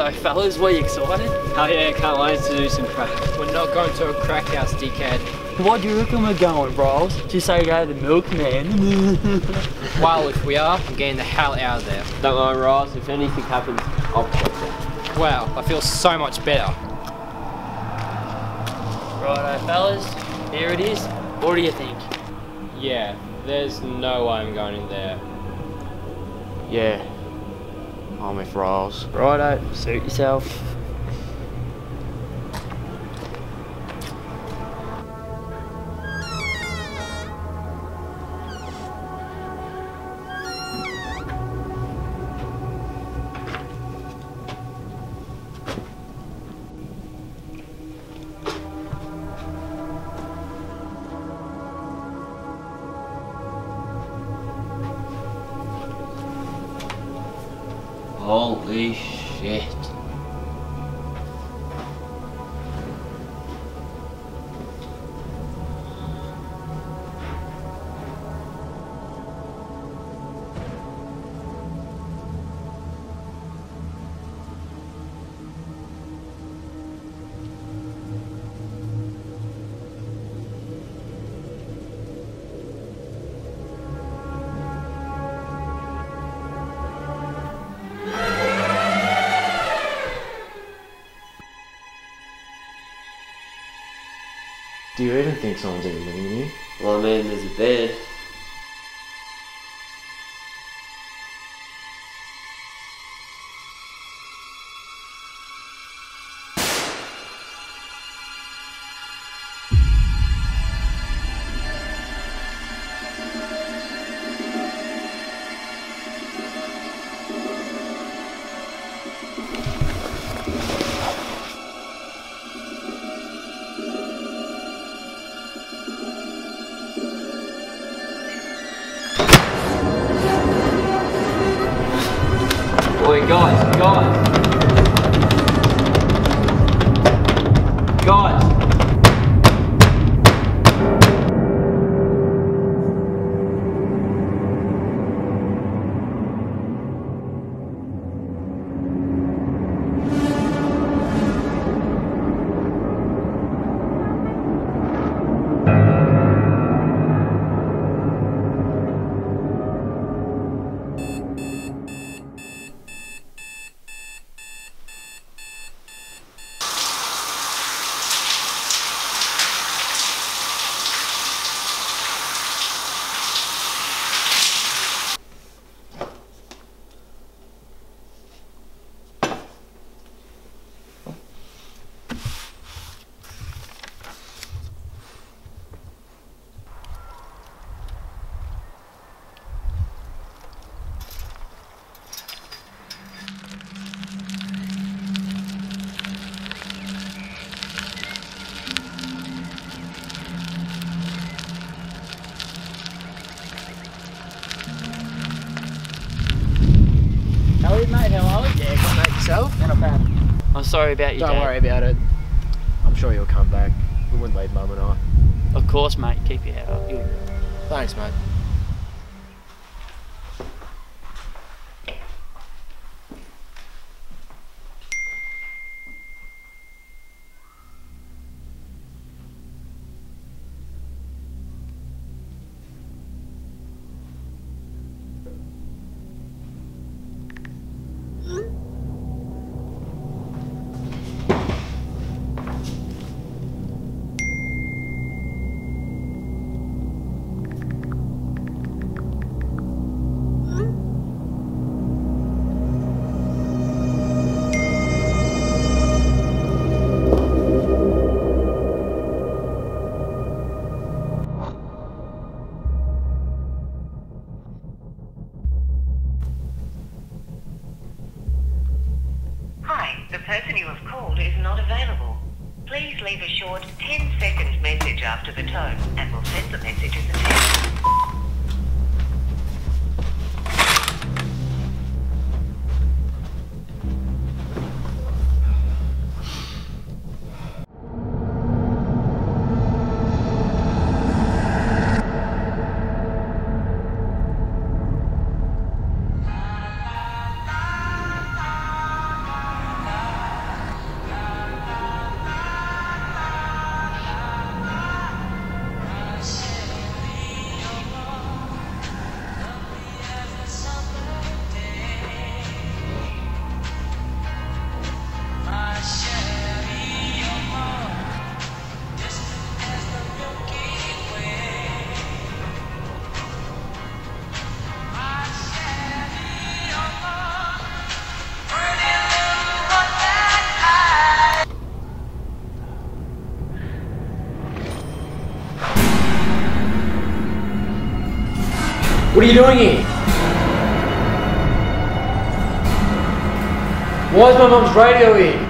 Righto, fellas, were you excited? Oh yeah, can't wait to do some crack. We're not going to a crack house, dickhead. What do you reckon we're going, bros? Just say go to the milkman. Well, if we are, I'm getting the hell out of there. Don't worry, Ross. If anything happens, I'll protect you. Wow, I feel so much better. Righto, fellas, here it is. What do you think? Yeah, there's no way I'm going in there. Yeah. With Ross. Righto, suit yourself. Holy shit. Do you even think someone's living in here? Well, I mean, there's a bed. Guys, guys. Sorry about your Don't dad. worry about it. I'm sure you'll come back. We wouldn't leave Mum and I. Of course, mate. Keep your head up. You'll Thanks, mate. The person you have called is not available. Please leave a short 10 second message after the tone and we'll send the message as a text. What are you doing here? Why is my mum's radio here?